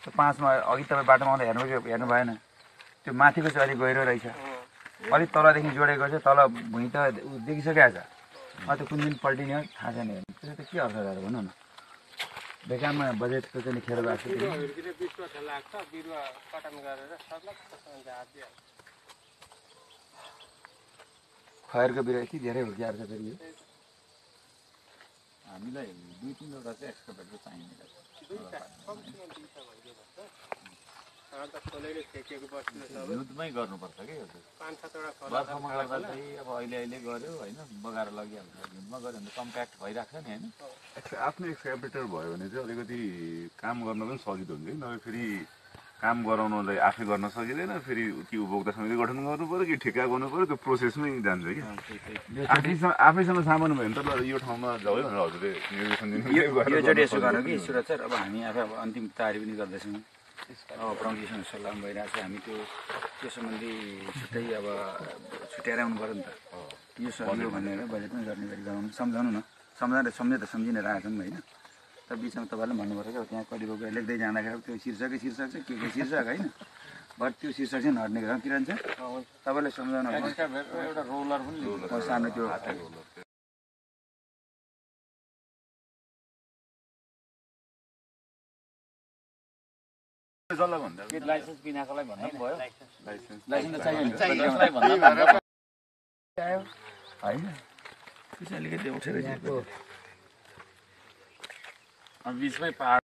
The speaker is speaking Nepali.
त्यो पाँचमा अघि तपाईँ बाटोमा आउँदा हेर्नु हेर्नु भएन। त्यो माथिको चाहिँ अलिक गहिरो रहेछ। अलिक तलदेखि जोडेको चाहिँ तल भुइँ त देखिसकेको छ। त्यो कुन दिन पल्टिने थाहा छैन हेर्नु त्यसो त के अर्थ दादा भनौँ न। बेकारमा बजेटको चाहिँ खेर भएको छ। खयरको बिरुवा यति धेरै हुर्किआएको छ फेरि हामीलाई दुई तिनवटा चाहिँ एक्सकभेटर चाहिने अन्त खोलेले फेकेको बस्नु सबै युद्धमै गर्नुपर्छ कि पाँच सातवटा खोला बर्खामा गर्दा चाहिँ अब अहिले अहिले गऱ्यो होइन? बगाएर लगिहाल्छ। हिउँदमा गऱ्यो भने कम्प्याक्ट भइरहेको छ नि होइन? आफ्नो एक्सकाभेटर भयो भने चाहिँ अलिकति काम गर्न पनि सजिलो हुन्छ कि? नभए फेरि काम गराउनलाई आफै गर्न सकिँदैन फेरि कि उपभोक्ता समिति गठन गर्नु पऱ्यो कि ठेक्का गर्नु पऱ्यो त्यो प्रोसेसमै जान्छ कि? आफैसँग आफैसँग सामान भयो भने त ल यो ठाउँमा जाऊ है भनेर हजुरले निर्देशन दिनु यो गरेर यो चोटि यसो गर्न गरौँ कि सुरज सर अब हामी आफै अब अन्तिम तयारी पनि गर्दैछौँ। अब प्रमुखसँग सल्लाह भइरहेको छ। हामी त्यो त्यो सम्बन्धी छुट्टै अब छुट्याएर आउनु पऱ्यो नि त। यो यो भनेर बजेट पनि गर्ने गरी गराउनु। सम्झाउनु न। सम्झाएर सम्झे त सम्झि नै राखेको छौँ होइन? तर बिचमा तपाईँले भन्नुपर्छ कि अब त्यहाँ कति गएर लेख्दै जाँदाखेरि त्यो शीर्षकै शीर्षक चाहिँ के के शीर्षक होइन? बट त्यो शीर्षक चाहिँ नहट्ने गरौँ किरण चाहिँ तपाईँले सम्झाउनु एउटा रोलर पनि सानो त्यो लाइसेन्स बिनाकोलाई भन्दा भयो। लाइसेन्स त चाहियो होइन। अलिकति अब बिचमै पहाड